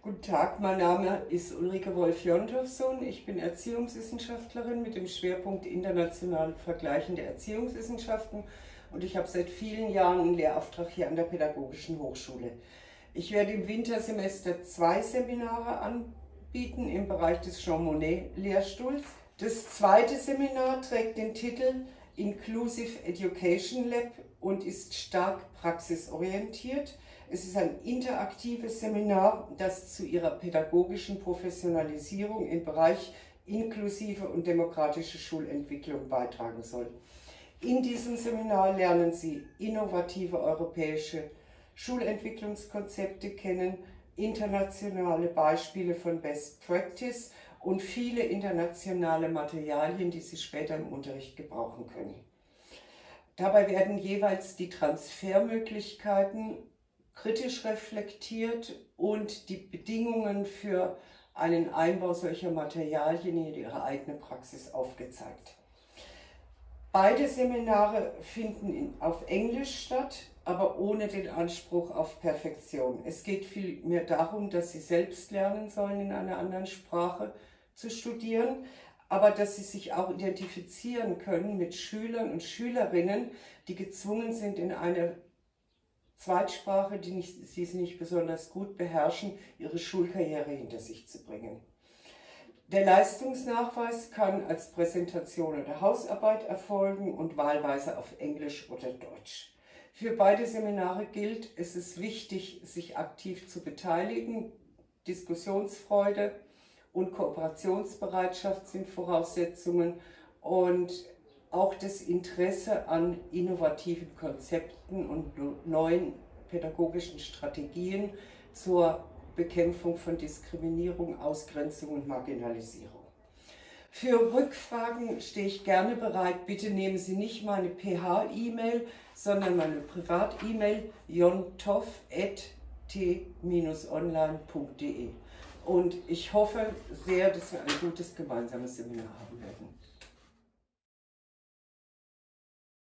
Guten Tag, mein Name ist Ulrike Wolf-Jontofson. Ich bin Erziehungswissenschaftlerin mit dem Schwerpunkt internationalen Vergleichen der Erziehungswissenschaften und ich habe seit vielen Jahren einen Lehrauftrag hier an der Pädagogischen Hochschule. Ich werde im Wintersemester zwei Seminare anbieten im Bereich des Jean Monnet Lehrstuhls. Das zweite Seminar trägt den Titel Inclusive Education Lab und ist stark praxisorientiert. Es ist ein interaktives Seminar, das zu Ihrer pädagogischen Professionalisierung im Bereich inklusive und demokratische Schulentwicklung beitragen soll. In diesem Seminar lernen Sie innovative europäische Schulentwicklungskonzepte kennen, internationale Beispiele von Best Practice und viele internationale Materialien, die Sie später im Unterricht gebrauchen können. Dabei werden jeweils die Transfermöglichkeiten kritisch reflektiert und die Bedingungen für einen Einbau solcher Materialien in ihre eigene Praxis aufgezeigt. Beide Seminare finden auf Englisch statt, aber ohne den Anspruch auf Perfektion. Es geht vielmehr darum, dass Sie selbst lernen sollen, in einer anderen Sprache zu studieren, aber dass Sie sich auch identifizieren können mit Schülern und Schülerinnen, die gezwungen sind, in einer Zweitsprache, die nicht, sie nicht besonders gut beherrschen, ihre Schulkarriere hinter sich zu bringen. Der Leistungsnachweis kann als Präsentation oder Hausarbeit erfolgen und wahlweise auf Englisch oder Deutsch. Für beide Seminare gilt, es ist wichtig, sich aktiv zu beteiligen. Diskussionsfreude und Kooperationsbereitschaft sind Voraussetzungen und auch das Interesse an innovativen Konzepten und neuen pädagogischen Strategien zur Bekämpfung von Diskriminierung, Ausgrenzung und Marginalisierung. Für Rückfragen stehe ich gerne bereit. Bitte nehmen Sie nicht meine PH-E-Mail, sondern meine Privat-E-Mail jontov.t-online.de. Und ich hoffe sehr, dass wir ein gutes gemeinsames Seminar haben werden.